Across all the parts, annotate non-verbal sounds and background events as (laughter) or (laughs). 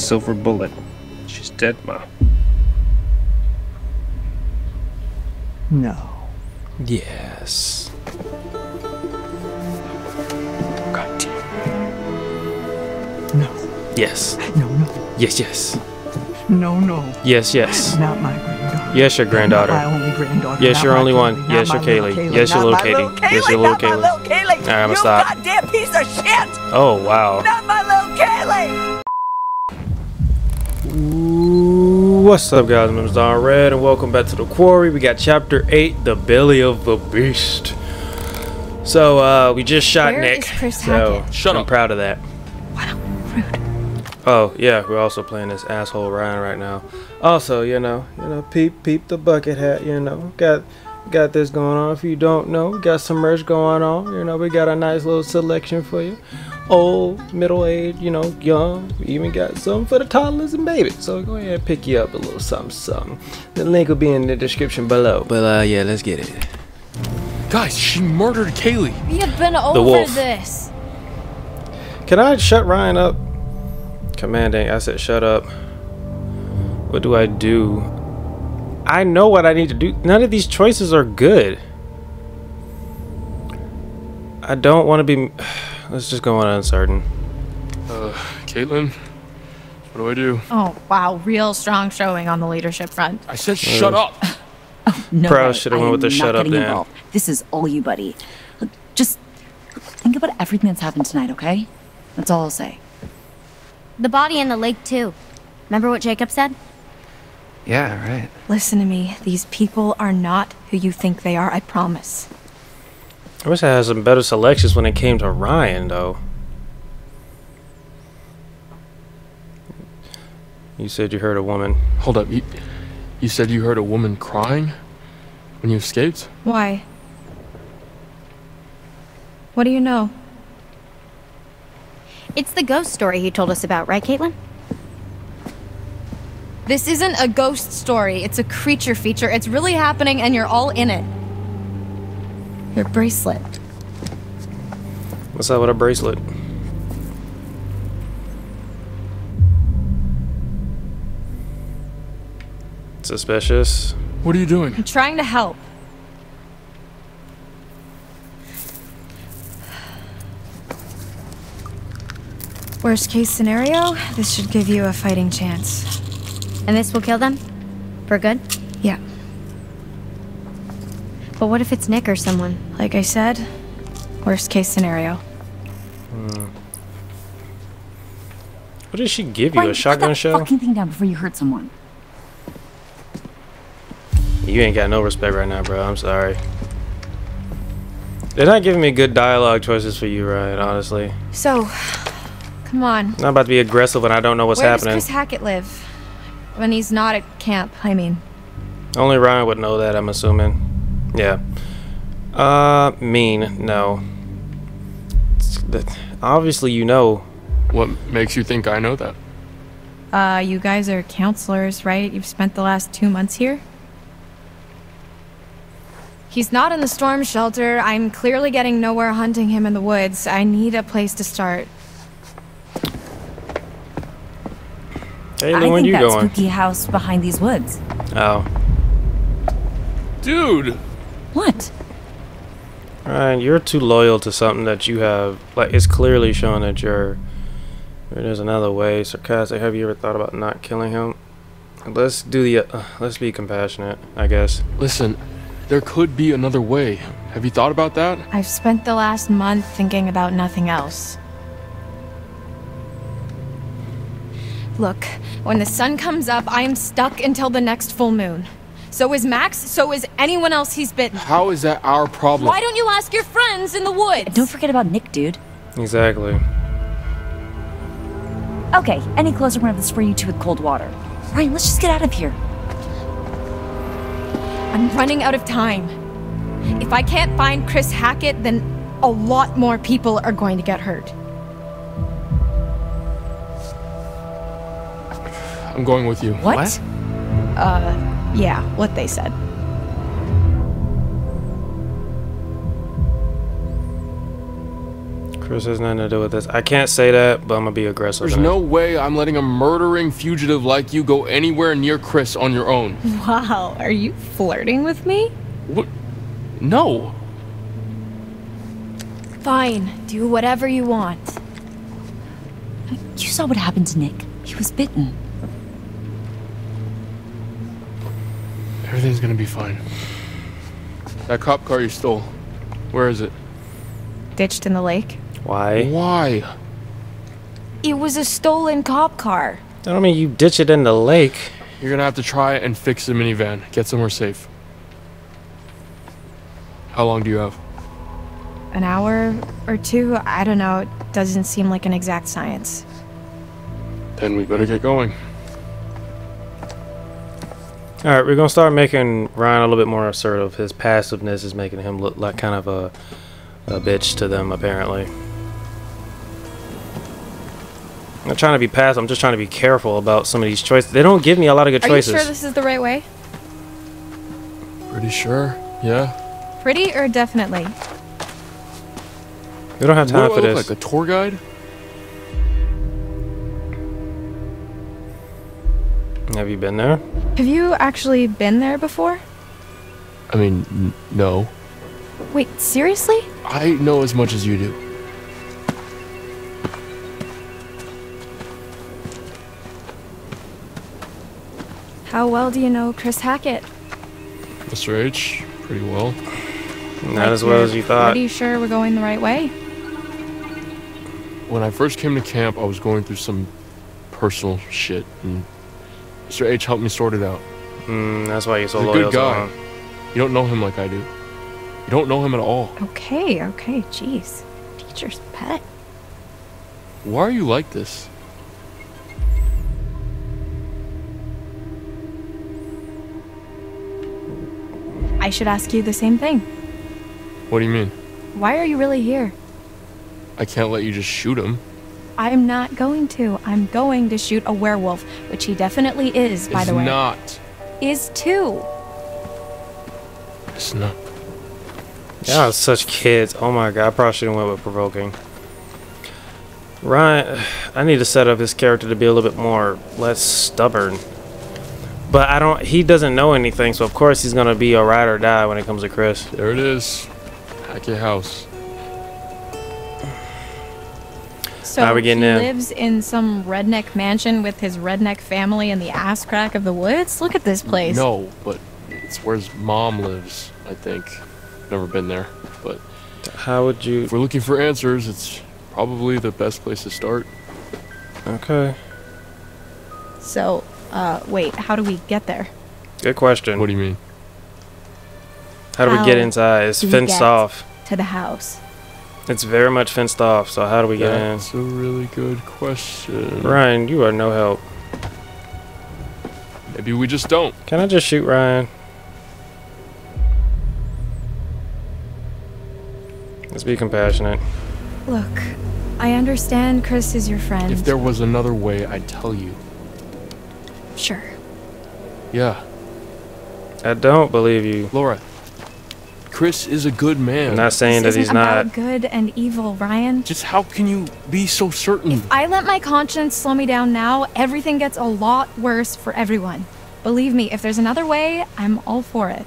silver bullet. She's dead, Ma. No. Yes. God damn. No. Yes. No, no. Yes, yes. No, no. Yes, yes. Not my granddaughter. Yes, your granddaughter. Not my only granddaughter. Yes, Not your my only one. Kaylee. Not Yes, my your little Kaylee. Yes, your little my Katie. Kaylee. Yes, your little Not my Kaylee. little Kaylee. Alright, I'ma you stop. goddamn piece of shit. Oh, wow. Not my little Kaylee. Ooh, What's up, guys? My name's Don Red, and welcome back to the Quarry. We got Chapter 8, The Belly of the Beast. So, uh, we just shot Where Nick. is so, Hackett? Shut I'm proud of that. Oh, yeah, we're also playing this asshole Ryan right now. Also, you know, you know, peep, peep the bucket hat, you know. Got got this going on. If you don't know, we got some merch going on. You know, we got a nice little selection for you. Old, middle age, you know, young. We even got some for the toddlers and babies. So go ahead and pick you up a little something, something. The link will be in the description below. But uh, yeah, let's get it. Guys, she murdered Kaylee. We have been over wolf. this. Can I shut Ryan up? Commanding, I said shut up. What do I do? I know what I need to do. None of these choices are good. I don't want to be. (sighs) Let's just go on uncertain. Uh, Kaitlyn? What do I do? Oh, wow. Real strong showing on the leadership front. I said shut up. (laughs) No Probably way. should've I went am with the not shut up getting then. involved. This is all you, buddy. Look, just think about everything that's happened tonight, okay? That's all I'll say. The body in the lake, too. Remember what Jacob said? Yeah, right. Listen to me. These people are not who you think they are, I promise. I wish I had some better selections when it came to Ryan, though. You said you heard a woman. Hold up. You, you said you heard a woman crying when you escaped? Why? What do you know? It's the ghost story he told us about, right, Kaitlyn? This isn't a ghost story. It's a creature feature. It's really happening and you're all in it. Your bracelet. What's up with a bracelet? Suspicious. What are you doing? I'm trying to help. Worst case scenario, this should give you a fighting chance. And this will kill them? For good? Yeah. But what if it's Nick or someone? Like I said, worst case scenario. Hmm. What did she give you? Ryan, A shotgun put that shell? fucking thing down before you hurt someone. You ain't got no respect right now, bro. I'm sorry. They're not giving me good dialogue choices for you, Ryan, honestly. So, come on. I'm not about to be aggressive when I don't know what's Where happening. does Chris Hackett live? When he's not at camp, I mean. Only Ryan would know that, I'm assuming. Yeah. Uh, mean, no. That- Obviously, you know. What makes you think I know that? Uh, you guys are counselors, right? You've spent the last two months here? He's not in the storm shelter. I'm clearly getting nowhere hunting him in the woods. I need a place to start. Hey, I Lou, when think you that going? spooky house behind these woods. Oh. Dude! What? Ryan, you're too loyal to something that you have. Like, it's clearly showing that you're. There's another way. Sarcastic. Have you ever thought about not killing him? Let's do the. Uh, let's be compassionate, I guess. Listen, there could be another way. Have you thought about that? I've spent the last month thinking about nothing else. Look, when the sun comes up, I am stuck until the next full moon. So is Max, so is anyone else he's bitten. How is that our problem? Why don't you ask your friends in the woods? Don't forget about Nick, dude. Exactly. Okay, any closer I'm gonna have to spray you two with cold water. Ryan, let's just get out of here. I'm running out of time. If I can't find Chris Hackett, then a lot more people are going to get hurt. I'm going with you. What? Uh, yeah, what they said. Chris has nothing to do with this. I can't say that, but I'm gonna be aggressive. There's in no way I'm letting a murdering fugitive like you go anywhere near Chris on your own. Wow, are you flirting with me? What? No. Fine, do whatever you want. You saw what happened to Nick. He was bitten. Everything's gonna be fine. That cop car you stole, where is it? Ditched in the lake. Why? Why? It was a stolen cop car. I don't mean you ditch it in the lake. You're gonna have to try and fix the minivan. Get somewhere safe. How long do you have? An hour or two? I don't know. It doesn't seem like an exact science. Then we better get going. All right, we're gonna start making Ryan a little bit more assertive. His passiveness is making him look like kind of a, a bitch to them, apparently. I'm not trying to be passive. I'm just trying to be careful about some of these choices. They don't give me a lot of good Are choices. you sure this is the right way? Pretty sure? Yeah? Pretty or definitely? we don't have What time do for I look this. like, a tour guide? Have you been there? Have you actually been there before? I mean, n- no. Wait, seriously? I know as much as you do. How well do you know Chris Hackett? Mr. H, pretty well. Not Like as well as you thought. Pretty sure we're going the right way. When I first came to camp, I was going through some personal shit, and Mr. H helped me sort it out. Mm, that's why you're so He's a loyal good guy. him. You don't know him like I do. You don't know him at all. Okay, okay, jeez. Teacher's pet. Why are you like this? I should ask you the same thing. What do you mean? Why are you really here? I can't let you just shoot him. I'm not going to. I'm going to shoot a werewolf, which he definitely is, by it's the way. not. Is too. It's not. Y'all such kids. Oh my god, I probably should have went with provoking. Ryan, (sighs) I need to set up his character to be a little bit more less stubborn. But I don't. He doesn't know anything, so of course he's gonna be a ride or die when it comes to Chris. There it is. Hackett House. So How we getting he in? lives in some redneck mansion with his redneck family in the ass crack of the woods. Look at this place. No, but it's where his mom lives, I think. Never been there. But How would you? if we're looking for answers, it's probably the best place to start. Okay, So, uh, wait, how do we get there? good question. What do you mean? How do we get inside? It's fenced off. To the house. It's very much fenced off. So how do we get in? That's a really good question. Ryan, you are no help. Maybe we just don't. Can I just shoot Ryan? Let's be compassionate. Look, I understand Chris is your friend. If there was another way, I'd tell you. Sure. Yeah, I don't believe you. Laura. Chris is a good man. I'm not saying This that he's isn't about good and evil, Ryan. Just how can you be so certain? If I let my conscience slow me down now, everything gets a lot worse for everyone. Believe me, if there's another way, I'm all for it.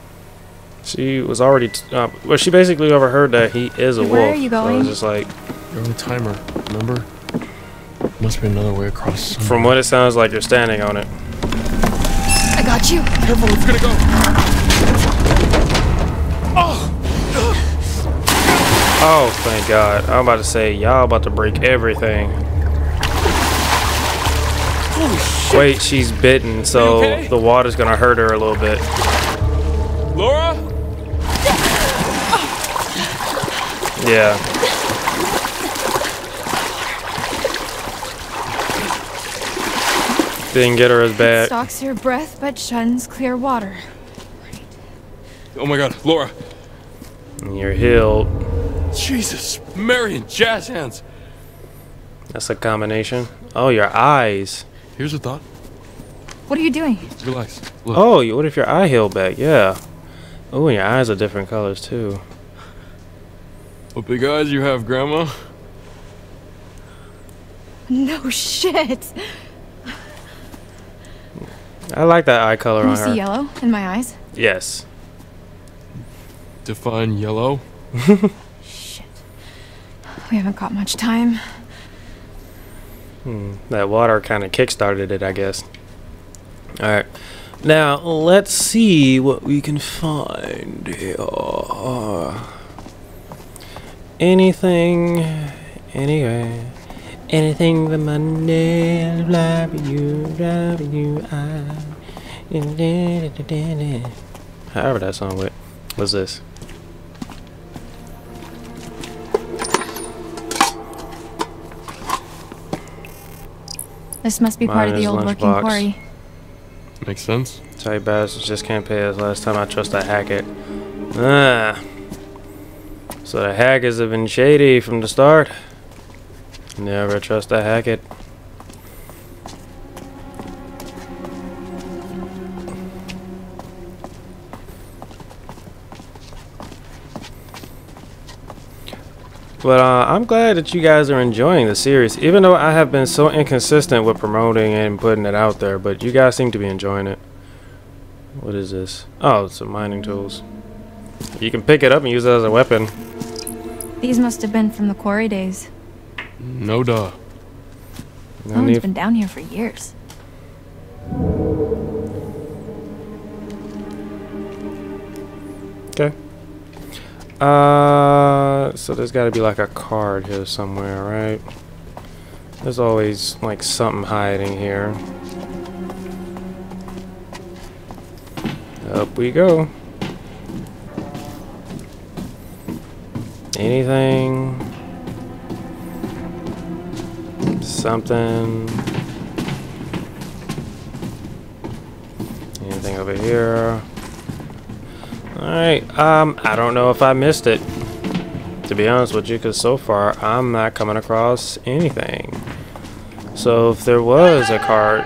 She was already. T- uh, well, she basically overheard that he is a Where wolf. are you So going? it's just like, You're on the timer, remember? Must be another way across. from what it sounds like, you're standing on it. I got you. Careful, it's gonna go. Oh, thank God! I'm about to say y'all about to break everything. Holy shit. Wait, she's bitten, so okay? the water's gonna hurt her a little bit. Laura? Yeah. Didn't get her as bad. Stalks your breath but shuns clear water. Oh my god, Laura. You're healed. Jesus. Marion, jazz hands. That's a combination. Oh, your eyes. Here's a thought. What are you doing? Relax. Look. Oh, what if your eye healed back? Yeah. Oh, and your eyes are different colors too. What big eyes you have, Grandma. No shit. I like that eye color Can you on see yellow in my eyes? Yes. Define yellow. Shit. We haven't got much time. Hmm, that water kind of kick-started it, I guess. Alright. Now, let's see what we can find here. Anything, anyway. Anything the money, driving you, driving you, I. However that song went. What's this? This must be part of the old working lunchbox. quarry. Makes sense. Sorry, bastards just can't pay us. Last time I trust I Hackett. Ah. So the Hacketts have been shady from the start. Never trust a Hackett. But uh, I'm glad that you guys are enjoying the series, even though I have been so inconsistent with promoting and putting it out there. But you guys seem to be enjoying it. What is this? Oh, it's some mining tools. You can pick it up and use it as a weapon. These must have been from the quarry days. No duh. No No one's been down here for years. Okay. Uh, so there's got to be like a card here somewhere, right? There's always like something hiding here. Up we go. Anything? Something? Anything over here? Alright, um, I don't know if I missed it. To be honest with you, because so far I'm not coming across anything. So if there was a card...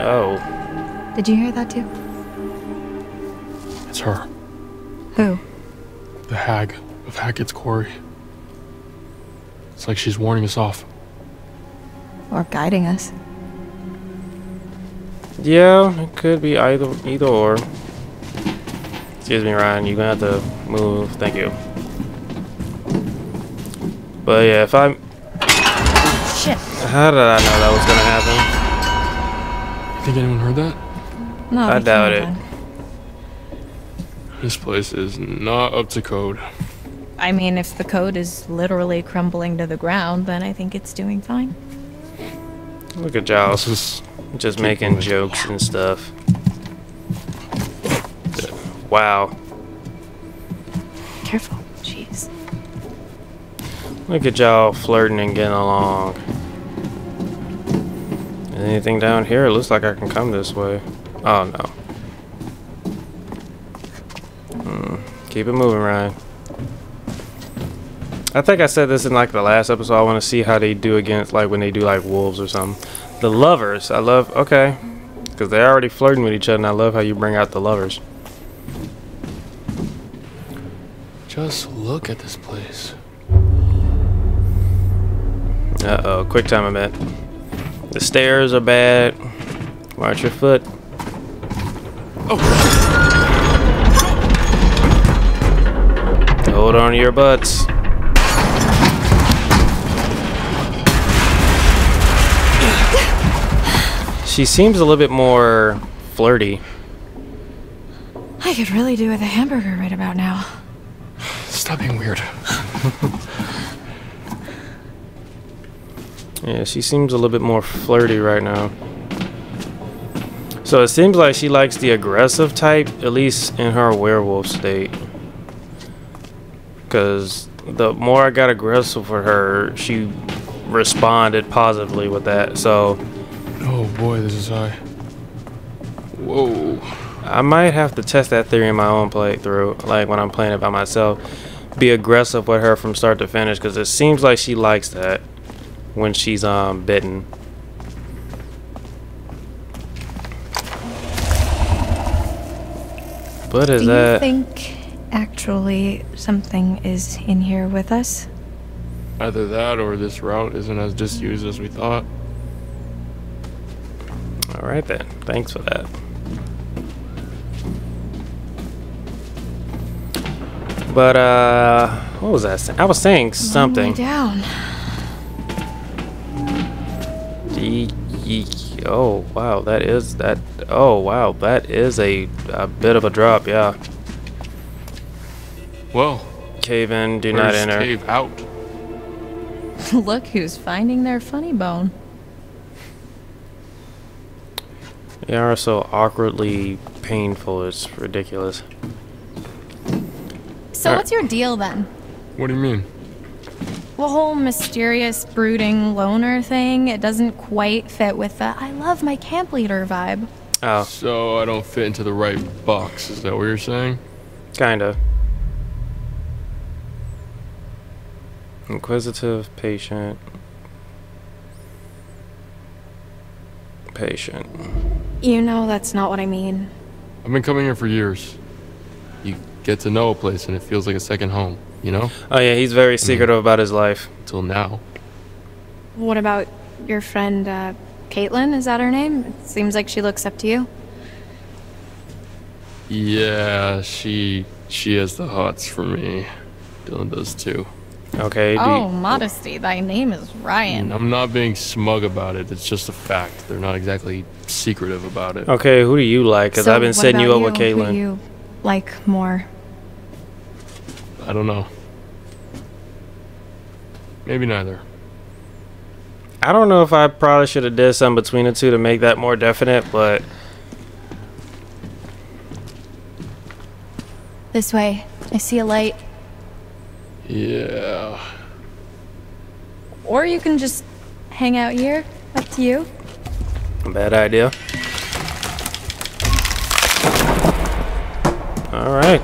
Oh. Did you hear that too? It's her. Who? The hag of Hackett's Quarry. It's like she's warning us off. Or guiding us? Yeah, it could be either either or. Excuse me, Ryan. You're gonna have to move. Thank you. But yeah, if I'm... Shit. How did I know that was gonna happen? You think anyone heard that? No, I doubt it. have This place is not up to code. I mean, if the code is literally crumbling to the ground, then I think it's doing fine. Look at y'all. This is Just making moving. jokes and stuff. Wow. Careful. Jeez. Look at y'all flirting and getting along. Anything down here? It looks like I can come this way. Oh no. Hmm. Keep it moving, Ryan. I think I said this in like the last episode. I want to see how they do against like when they do like wolves or something. The lovers. I love. Okay. Because they're already flirting with each other, and I love how you bring out the lovers. Just look at this place. Uh oh, quick time event. The stairs are bad. Watch your foot. Oh. Hold on to your butts. She seems a little bit more flirty. I could really do with a hamburger right about now. Stop being weird. (laughs) Yeah, she seems a little bit more flirty right now. So it seems like she likes the aggressive type, at least in her werewolf state. Because the more I got aggressive with her, she responded positively with that. So Oh boy, this is high. Whoa. I might have to test that theory in my own playthrough, like when I'm playing it by myself. Be aggressive with her from start to finish, because it seems like she likes that when she's um bitten. What is do that? you think actually something is in here with us? Either that or this route isn't as disused as we thought. All right then. Thanks for that. But uh, what was that? I was saying something. down. Ye- ye- Oh wow, that is that. Oh wow, that is a a bit of a drop. Yeah. Well, Cave in. Do not enter. cave out. (laughs) Look who's finding their funny bone. They are so awkwardly painful. It's ridiculous. So Alright. what's your deal then? What do you mean? The whole mysterious, brooding loner thing, it doesn't quite fit with the I love my camp leader vibe. Oh, So I don't fit into the right box. Is that what you're saying? kinda. Inquisitive, patient. Patient. You know that's not what I mean. I've been coming here for years. You get to know a place and it feels like a second home, you know? Oh yeah, he's very secretive about his life. Until now. What about your friend, uh, Kaitlyn? Is that her name? It seems like she looks up to you. Yeah, she she has the hots for me. Dylan does too. Okay. Oh, you- modesty. Thy name is Ryan. I'm not being smug about it. It's just a fact. They're not exactly secretive about it. okay, who do you like? Because So I've been what setting you about up with Kaitlyn. Who Kaitlyn. you like more? I don't know. Maybe neither. I don't know if I probably should have did something between the two to make that more definite, but This way. I see a light. Yeah. Or you can just hang out here. Up to you. bad idea. All right,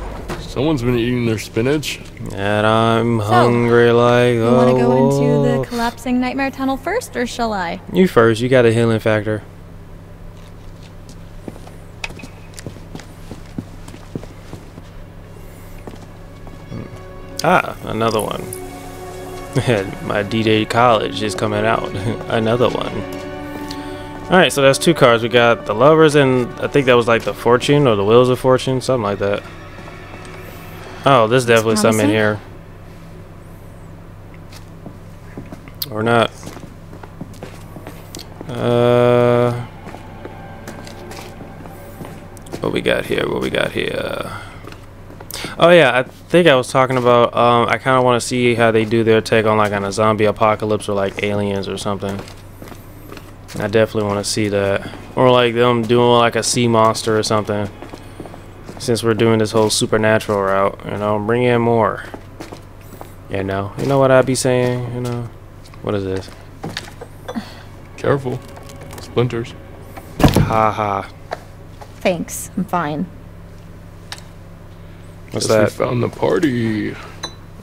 Someone's been eating their spinach. and I'm hungry like You want to go into the collapsing nightmare tunnel first, or shall I? You first. You got a healing factor. Ah, another one. (laughs) My D-Day College is coming out. (laughs) another one. Alright, so that's two cards. We got the Lovers and I think that was like the Fortune or the Wheels of Fortune, something like that. Oh, there's definitely something in here. Or not. Uh, what we got here? What we got here? Oh yeah, I think I was talking about. Um, I kind of want to see how they do their take on like on a zombie apocalypse or like aliens or something. I definitely want to see that, or like them doing like a sea monster or something. Since we're doing this whole supernatural route, you know, bring in more. You know, you know what I'd be saying. You know, what is this? Careful. Splinters. Ha ha. Thanks. I'm fine. What's Guess we that? found the party.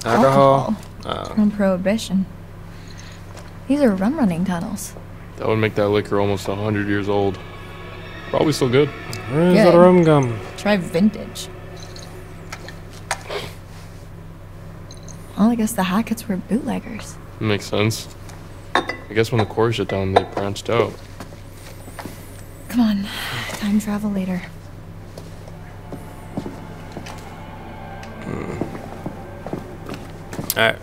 Alcohol. Oh. From Prohibition. These are rum running tunnels. That would make that liquor almost 100 years old. Probably still good. Where's Good. the rum gum? Try vintage. Well, I guess the Hacketts were bootleggers. Makes sense. I guess when the core shut down, they branched out. Come on, time travel later. Hmm. Alright.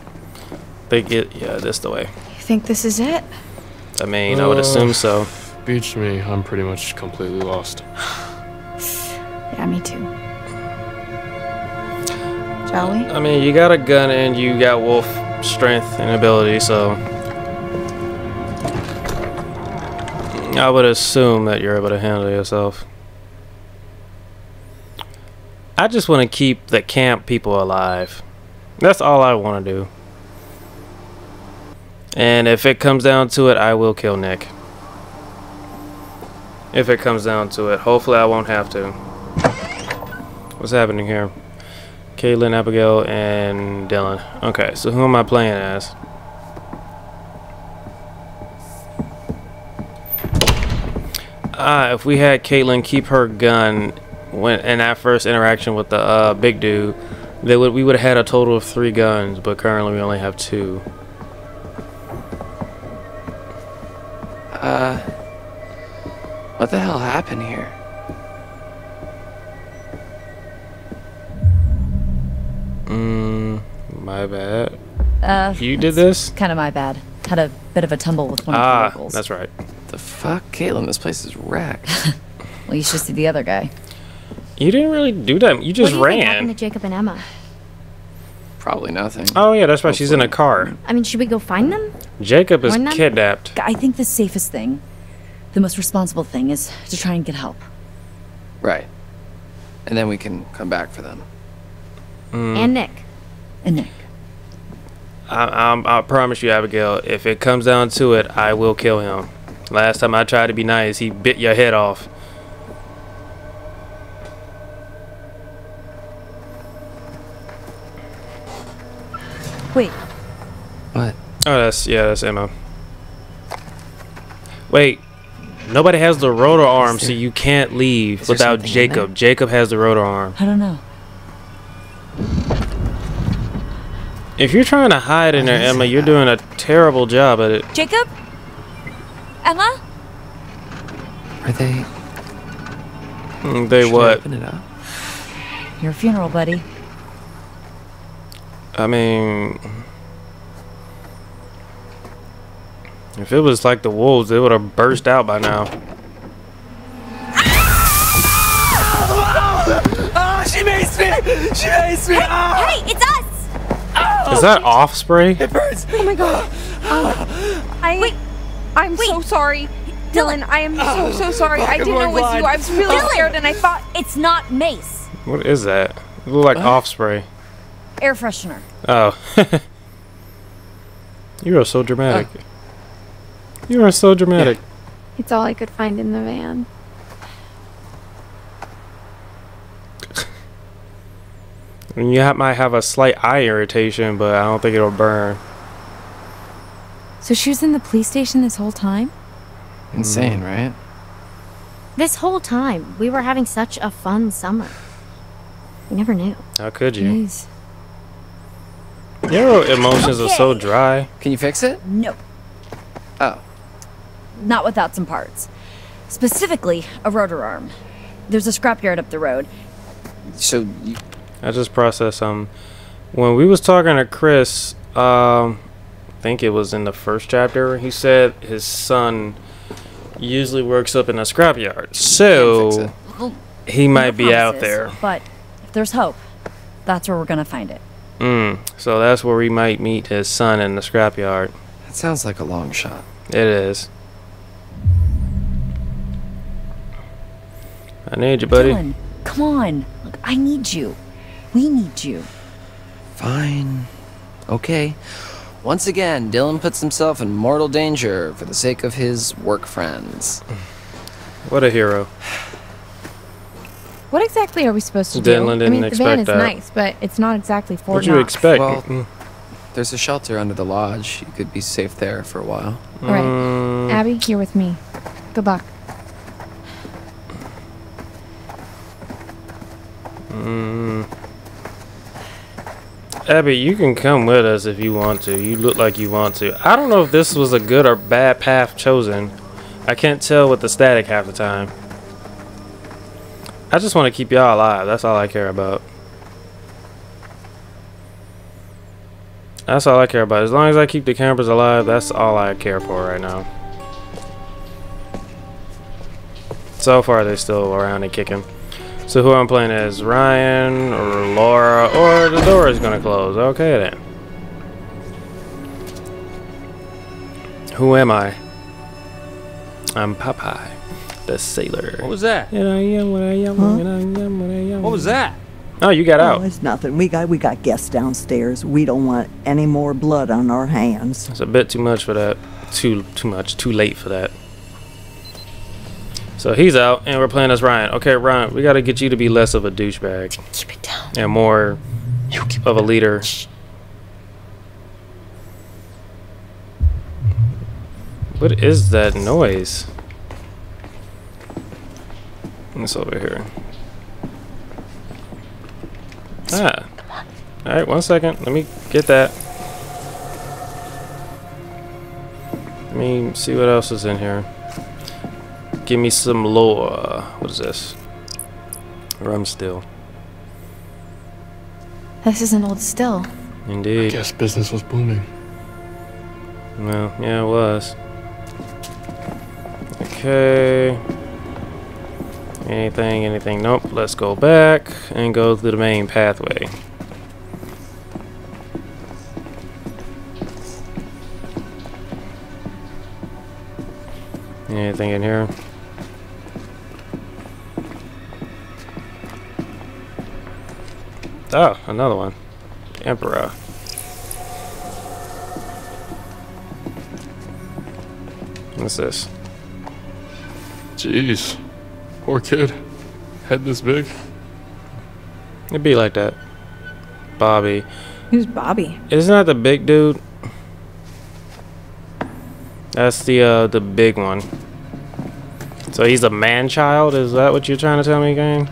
Think it. Yeah, this the way. You think this is it? I mean, I would assume so. (sighs) Beach me. I'm pretty much completely lost. (sighs) (sighs) Yeah, me too. We? I mean, you got a gun and you got wolf strength and ability, so. I would assume that you're able to handle yourself. I just want to keep the camp people alive. That's all I want to do. And if it comes down to it, I will kill Nick. If it comes down to it. Hopefully I won't have to. What's happening here? Kaitlyn, Abigail, and Dylan. Okay, so who am I playing as? Ah, if we had Kaitlyn keep her gun when in that first interaction with the uh, big dude, they would we would have had a total of three guns, but currently we only have two. Uh, What the hell happened here? You did this? Kind of my bad. Had a bit of a tumble with one Ah, of the locals. that's right. The fuck? Kaitlyn, this place is wrecked. (laughs) Well, you should see the other guy. You didn't really do that. You What just do you think happened to. Jacob and Emma? Probably nothing. Oh yeah, that's right. She's in a car. I mean, should we go find them? Jacob is them? kidnapped. I think the safest thing, the most responsible thing, is to try and get help. Right. And then we can come back for them. Mm. And Nick. And Nick. I, I, I promise you, Abigail. If it comes down to it, I will kill him. Last time I tried to be nice, he bit your head off. Wait, What? Oh, that's yeah, that's Emma. Wait, nobody has the rotor arm, so you can't leave without Jacob. Jacob has the rotor arm. I don't know. If you're trying to hide in there, Emma, you're doing a terrible job at it. Jacob? Emma? Are they? Mm, They should I what? Open it up. Your funeral, buddy. I mean, if it was like the wolves, they would have burst out by now. Oh, She makes me! She makes me! Hey, it's us! Oh. Is that off spray? Oh my god. I, Wait, I'm wait. so sorry. Dylan, I am so, so sorry. I didn't know it was you. I was really Dylan! scared and I thought It's not Mace. What is that? It look like off spray. Air freshener. Oh. (laughs) you are so dramatic. Oh. You are so dramatic. it's all I could find in the van. You ha- might have a slight eye irritation, but I don't think it'll burn. So she was in the police station this whole time? Mm-hmm. Insane, right? This whole time, we were having such a fun summer. We never knew. How could you? Jeez. Your emotions are so dry. Can you fix it? No, Oh. not without some parts. Specifically, a rotor arm. There's a scrapyard up the road. So you, I just processed some. When we was talking to Chris, um, I think it was in the first chapter. He said his son usually works up in a scrapyard, so he might No be out there. But if there's hope, that's where we're gonna find it. Mm, so that's where we might meet his son in the scrapyard. That sounds like a long shot. It is. I need you, buddy. Dylan, come on. Look, I need you. We need you. Fine. Okay. Once again, Dylan puts himself in mortal danger for the sake of his work friends. What a hero. What exactly are we supposed to Dylan do? I mean, didn't the van is that. nice, but it's not exactly Fort What'd you expect? Well- Mm, There's a shelter under the lodge. You could be safe there for a while. All right, mm, Abby, you're with me. Good luck. mm. Abby, you can come with us if you want to. You look like you want to. I don't know if this was a good or bad path chosen. I can't tell with the static half the time. I just want to keep y'all alive. That's all I care about. That's all I care about. As long as I keep the campers alive, that's all I care for right now. So far, they're still around and kicking. So who I'm playing as Ryan or Laura or the door is gonna close. Okay then. Who am I? I'm Popeye, the sailor. What was that? And I am what I am, and I am what I am. What was that? Oh, you got Oh, out. it's nothing. We got we got guests downstairs. We don't want any more blood on our hands. It's a bit too much for that. Too too much. Too late for that. So he's out, and we're playing as Ryan. Okay, Ryan, we gotta get you to be less of a douchebag Keep it down. and more of a leader. What is that noise? It's over here. Ah. Alright, one second. Let me get that. Let me see what else is in here. Give me some lore. What is this? Rum still. This is an old still. Indeed. Guess business was booming. Well, yeah, it was. Okay. Anything, anything? Nope. Let's go back and go through the main pathway. Anything in here? Oh, another one. Emperor. What's this? Jeez. Poor kid. Head this big. It'd be like that. Bobby. Who's Bobby? Isn't that the big dude? That's the uh the big one. So he's a man child? Is that what you're trying to tell me, gang?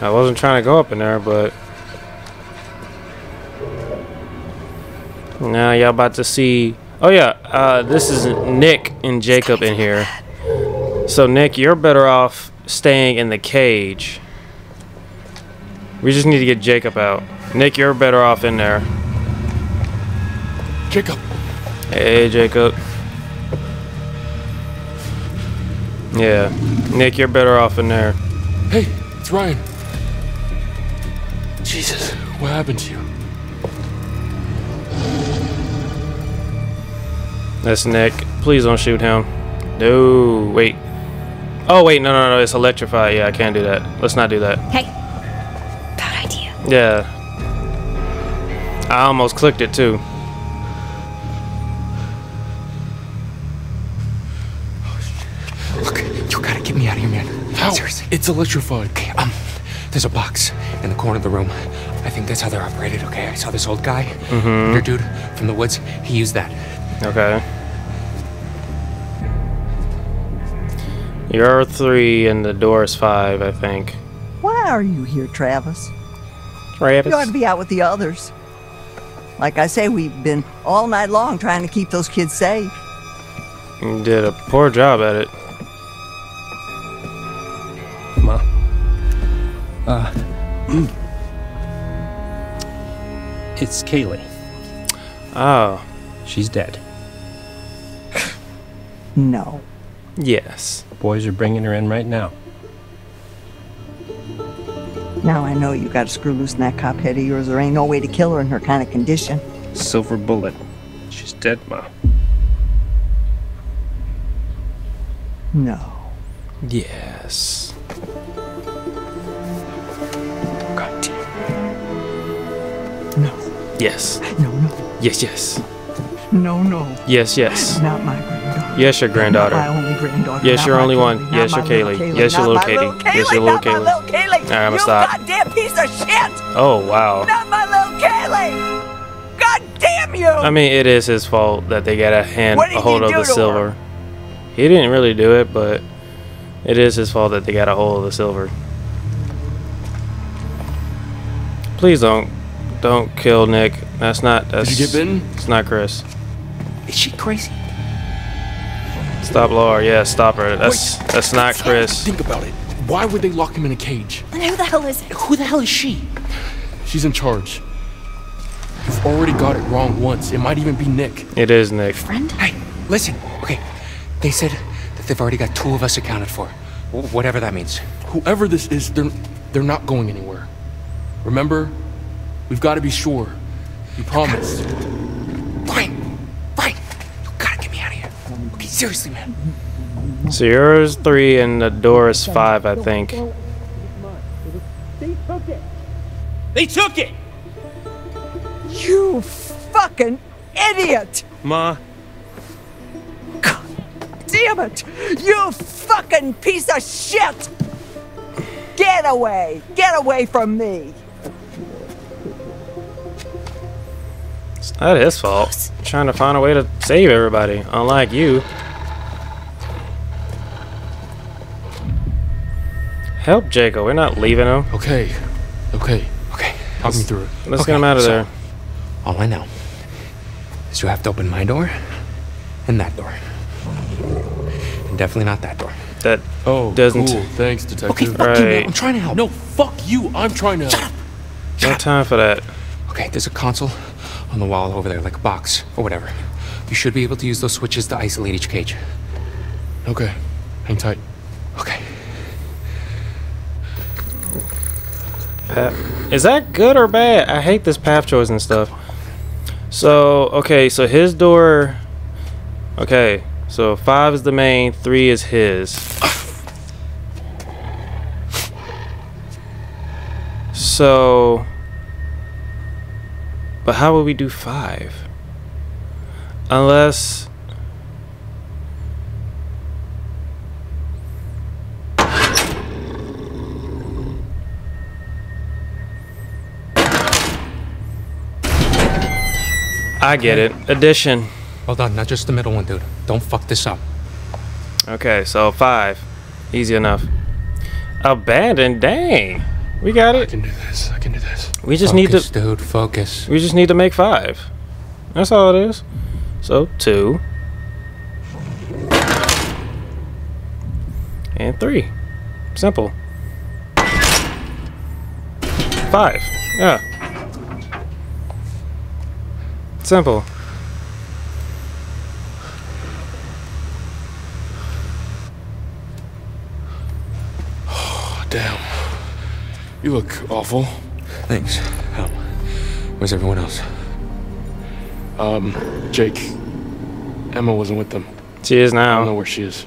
I wasn't trying to go up in there, but now y'all about to see. Oh yeah, uh, this is Nick and Jacob in here. So Nick, you're better off staying in the cage. We just need to get Jacob out. Nick, you're better off in there. Jacob. Hey, Jacob. Yeah, Nick, you're better off in there. Hey, it's Ryan. Jesus, what happened to you? That's Nick. Please don't shoot him. No, wait. Oh, wait, no, no, no, it's electrified. Yeah, I can't do that. Let's not do that. Hey. Bad idea. Yeah. I almost clicked it too. Look, you gotta get me out of here, man. How? Seriously. It's electrified. Okay, um, there's a box in the corner of the room. I think that's how they're operated, okay? I saw this old guy, Mm-hmm. your dude from the woods. He used that. Okay. You're three and the door is five, I think. Why are you here, Travis? Travis. You ought to be out with the others. Like I say, we've been all night long trying to keep those kids safe. You did a poor job at it. Ma. Uh. Mm. it's Kaylee. Oh, She's dead. (laughs) No. yes. Boys are bringing her in right now. Now I know you got to screw loose in that cop head of yours. There ain't no way to kill her in her kind of condition. Silver bullet. She's dead, Ma. No. Yes. Yes. No, no. Yes, yes. No, no. Yes, yes. Not my granddaughter. Yes, your granddaughter. Not my only granddaughter. Yes, not your only one. Kaylee, Yes, your little Kaylee. Yes, your not little my Kaylee. Yes, your not little my little Kaylee. Kaylee. All right, I'ma you stop. goddamn piece of shit! Oh, wow. Not my little Kaylee! God damn you! I mean, it is his fault that they got a hand a hold of the to her? silver. He didn't really do it, but it is his fault that they got a hold of the silver. Please don't, don't kill Nick. That's not. That's, Did you get bitten? It's not Chris. Is she crazy? Stop Laura. Yeah, stop her. That's that's not Chris. Think about it. Why would they lock him in a cage? And who the hell is it? Who the hell is she? She's in charge. You've already got it wrong once. It might even be Nick. It is Nick. Friend? Hey, listen. Okay, they said that they've already got two of us accounted for. Whatever that means. Whoever this is, they're they're not going anywhere. Remember, we've got to be sure. You promised. Brian! Brian! You gotta get me out of here. Okay, seriously, man. So yours three and the door is five, I think. They took it! They took it! You fucking idiot! Ma. Damn it! You fucking piece of shit! Get away! Get away from me! It's not his fault. Trying to find a way to save everybody, unlike you. Help Jacob. We're not leaving him. Okay. Okay. Okay. Talk me through it. Let's Okay, get him out of so- there. All I know is you have to open my door and that door. And definitely not that door. That Oh, Doesn't- cool. Thanks, detective. Okay, detective. fuck you, man. I'm trying to help. No, fuck you. I'm trying to. Shut up. no time for that. Okay, there's a console on the wall over there, like a box or whatever. You should be able to use those switches to isolate each cage. Okay. Hang tight. Okay. Path. Is that good or bad? I hate this path choice and stuff. So, okay, so his door. Okay, so five is the main, three is his. So. But how will we do five? Unless. I get it. Addition. Hold on, not just the middle one, dude. Don't fuck this up. Okay, so five. Easy enough. Abandoned? Dang. We got it. I can do this. I can do this. We just focus, need to dude. Focus. we just need to make five. That's all it is. So two. And three. Simple. Five. Yeah. Simple. Oh, (sighs) damn. You look awful. Thanks. Help. Where's everyone else? Um, Jake. Emma wasn't with them. She is now. I don't know where she is.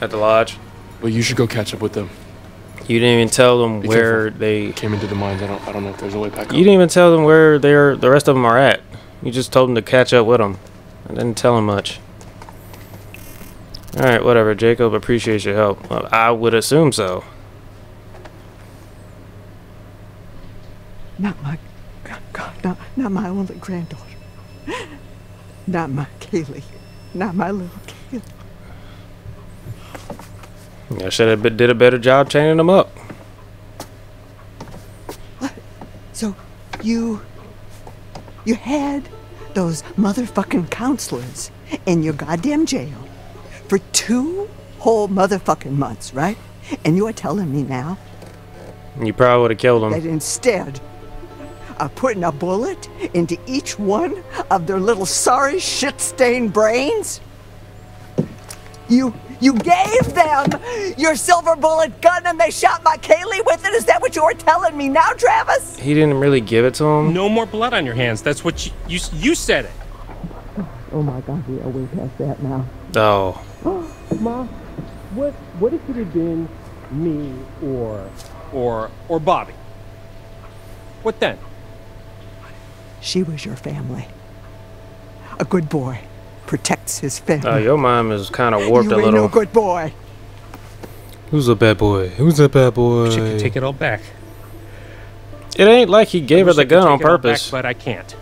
at the lodge. But you should go catch up with them. You didn't even tell them Be where careful. they Came into the mines. I don't. I don't know if there's a way back up. You didn't even tell them where they're the rest of them are at. You just told them to catch up with them. I didn't tell them much. All right, whatever. Jacob appreciates your help. Well, I would assume so. Not my, God, not, not my only granddaughter. Not my Kaylee. Not my little Kaylee. I should have did a better job chaining them up. So, you, you had those motherfucking counselors in your goddamn jail for two whole motherfucking months, right? And you are telling me now You probably would have killed that them. instead of putting a bullet into each one of their little sorry shit-stained brains, you you gave them your silver bullet gun and they shot my Kaylee with it. Is that what you're telling me now, Travis? He didn't really give it to him. No more blood on your hands. That's what you you, you said it. Oh my God, we are way past that now. Oh, (gasps) Ma, what what if it had been me or or or Bobby? What then? She was your family. A good boy protects his family. oh, your mom is kind of warped you a ain't little. no good boy. Who's a bad boy? Who's a bad boy? She I could take it all back. It ain't like he gave her Wish the gun on take it back, purpose. but I can't.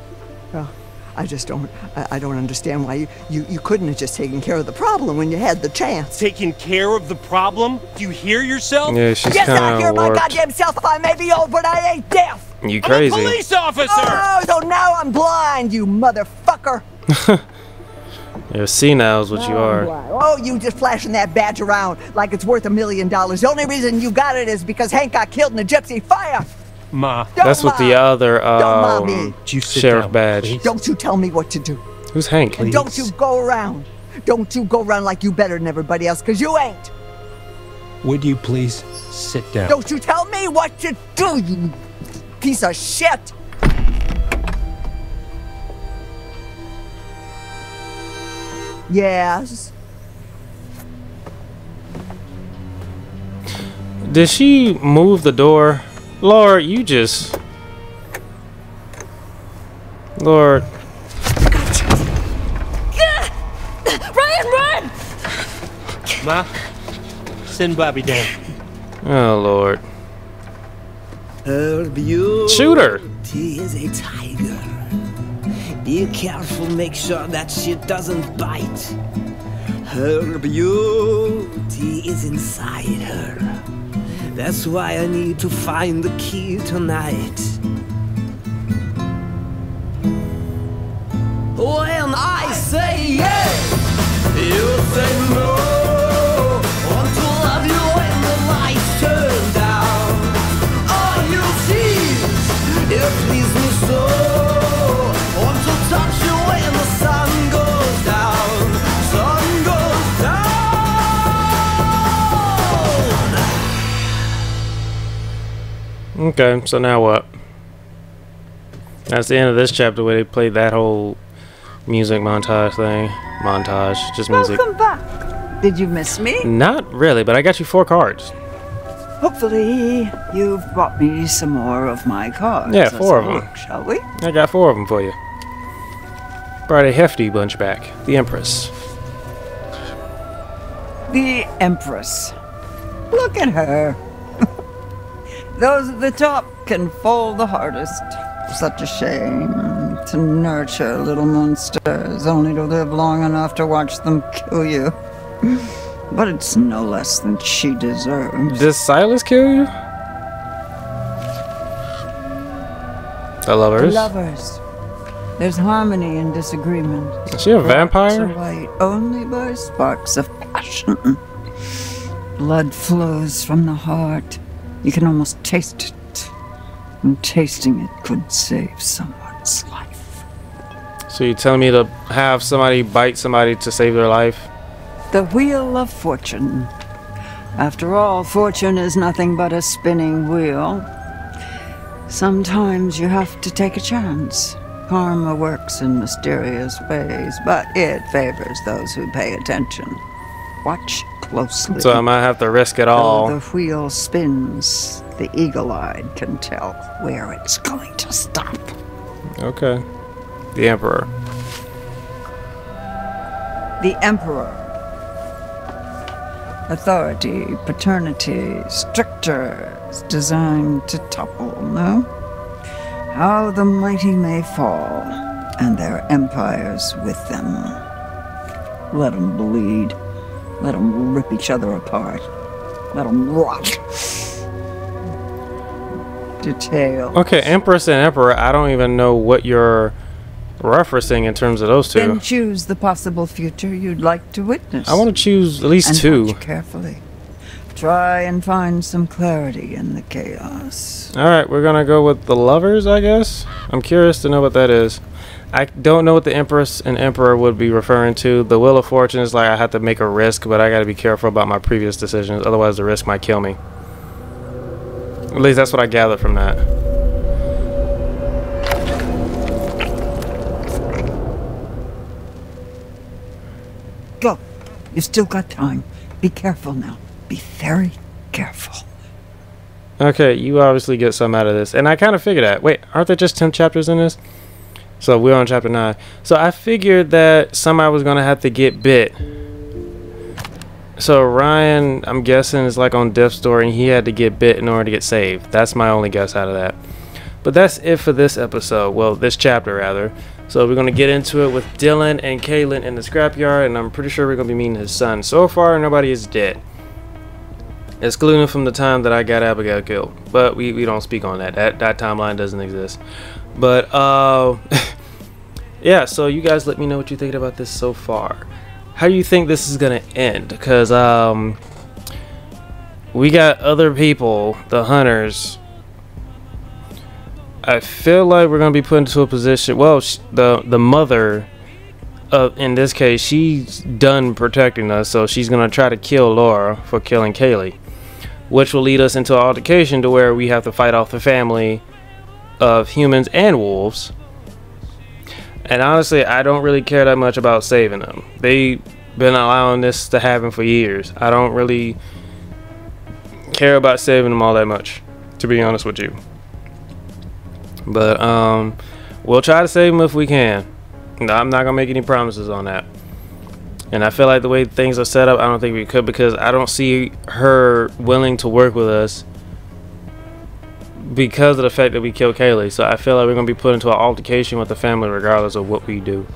Well, I just don't. I, I don't understand why you, you you couldn't have just taken care of the problem when you had the chance. Taking care of the problem? Do you hear yourself? Yeah, she's yes, I hear of my goddamn self. I may be old, but I ain't deaf. You crazy. I'm a crazy? police officer! Oh, so now I'm blind, you motherfucker. (laughs) You're senile is what you are. Oh, you just flashing that badge around like it's worth a million dollars. The only reason you got it is because Hank got killed in a gypsy fire. Ma, Don't That's what the lie. other Don't mind um, me. you sheriff down, badge. please? Don't you tell me what to do. Who's Hank? And don't you go around. Don't you go around like you better than everybody else, because you ain't. would you please sit down? Don't you tell me what to do, you piece of shit. Yes. Did she move the door? Lord, you just. Lord, Ryan, run! Ma, send Bobby down. oh Lord, Her beauty shoot her! is a tiger. Be careful, make sure that shit doesn't bite. Her beauty is inside her. That's why I need to find the key tonight. When I say yes, you say no. Okay, so now what? That's the end of this chapter where they played that whole music montage thing. Montage, just music. Welcome back. Did you miss me? Not really, but I got you four cards. Hopefully, you've brought me some more of my cards. Yeah, four of them. look, Shall we? I got four of them for you. Brought a hefty bunch back. The Empress. The Empress. Look at her. (laughs) Those at the top can fall the hardest. Such a shame to nurture little monsters only to live long enough to watch them kill you. (laughs) But it's no less than she deserves. Does Silas kill you? The lovers. The Lovers. There's harmony in disagreement. Is she a vampire? Black white, only by sparks of passion. Blood flows from the heart. You can almost taste it. And tasting it could save someone's life. So you're telling me to have somebody bite somebody to save their life? The wheel of fortune. After all, fortune is nothing but a spinning wheel. Sometimes you have to take a chance. Karma works in mysterious ways, but it favors those who pay attention. Watch closely. So I might have to risk it all. Though the wheel spins, the eagle-eyed can tell where it's going to stop. Okay. The Emperor. The Emperor. Authority, paternity, strictures designed to topple, no? How the mighty may fall, and their empires with them. Let 'em bleed. Let 'em rip each other apart. Let 'em rot. Detail. Okay, Empress and Emperor, I don't even know what you're referencing in terms of those two. Then choose the possible future you'd like to witness. I want to choose at least and two. watch carefully. Try and find some clarity in the chaos. Alright, we're gonna go with the lovers, I guess. I'm curious to know what that is. I don't know what the Empress and Emperor would be referring to. The Wheel of Fortune is like I have to make a risk, but I gotta be careful about my previous decisions, otherwise the risk might kill me. At least that's what I gathered from that. Go. You still got time. Be careful now. Be very careful. Okay, you obviously get some out of this. And I kind of figured that. Wait, aren't there just 10 chapters in this? So we're on chapter 9. So I figured that somebody was going to have to get bit. So Ryan, I'm guessing, is like on death's door and he had to get bit in order to get saved. That's my only guess out of that. But that's it for this episode. Well, this chapter, rather. So we're going to get into it with Dylan and Kaitlyn in the scrapyard, and I'm pretty sure we're going to be meeting his son. So far, nobody is dead. Excluding from the time that I got Abigail killed. But we, we don't speak on that. That that timeline doesn't exist. But uh (laughs) yeah, so you guys let me know what you think about this so far. How do you think this is gonna end? Because um we got other people, the hunters. I feel like we're gonna be put into a position. Well, sh- the the mother, uh, in this case, she's done protecting us, so she's gonna try to kill Laura for killing Kaylee, which will lead us into an altercation to where we have to fight off the family of humans and wolves. And honestly, I don't really care that much about saving them. They've been allowing this to happen for years. I don't really care about saving them all that much, to be honest with you. But um, we'll try to save them if we can. No, I'm not gonna make any promises on that. And I feel like the way things are set up, I don't think we could because I don't see her willing to work with us because of the fact that we killed Kaylee. So I feel like we're gonna be put into an altercation with the family regardless of what we do.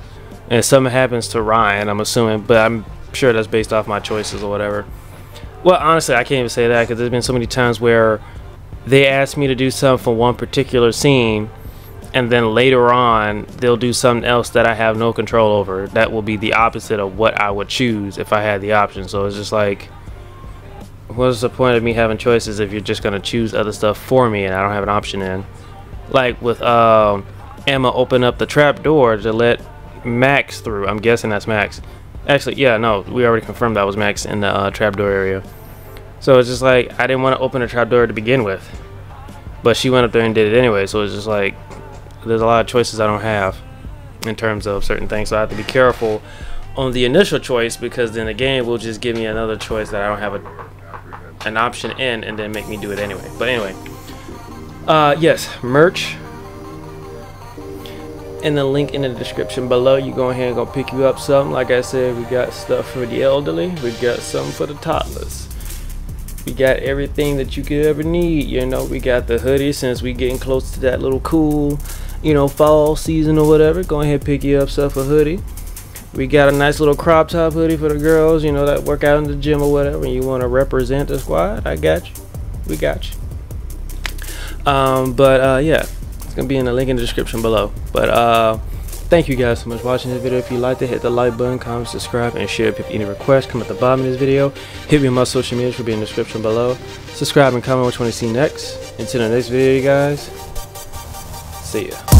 And if something happens to Ryan, I'm assuming, but I'm sure that's based off my choices or whatever. Well, honestly, I can't even say that because there's been so many times where they ask me to do something for one particular scene, and then later on they'll do something else that I have no control over. That will be the opposite of what I would choose if I had the option. So it's just like, what's the point of me having choices if you're just gonna choose other stuff for me and I don't have an option in? Like with um, Emma open up the trap door to let Max through. I'm guessing that's Max. Actually, yeah, no, we already confirmed that was Max in the uh, trapdoor area. So it's just like I didn't want to open a trap door to begin with, but she went up there and did it anyway. So it's just like there's a lot of choices I don't have in terms of certain things. So I have to be careful on the initial choice because then the game will just give me another choice that I don't have a, an option in, and then make me do it anyway. But anyway, uh, yes, merch in the link in the description below. You go ahead and go pick you up something. Like I said, we got stuff for the elderly. We got something for the toddlers. We got everything that you could ever need. You know, we got the hoodie since we getting close to that little cool, you know, fall season or whatever. Go ahead pick you up stuff a hoodie. We got a nice little crop top hoodie for the girls, you know, that work out in the gym or whatever. You want to represent the squad, I got you. We got you. Um, but uh, yeah, it's gonna be in the link in the description below. But uh, thank you guys so much for watching this video. If you liked it, hit the like button, comment, subscribe, and share. If you have any requests, come at the bottom of this video. Hit me on my social media, which will be in the description below. Subscribe and comment you want to see next. Until the next video, you guys. See ya.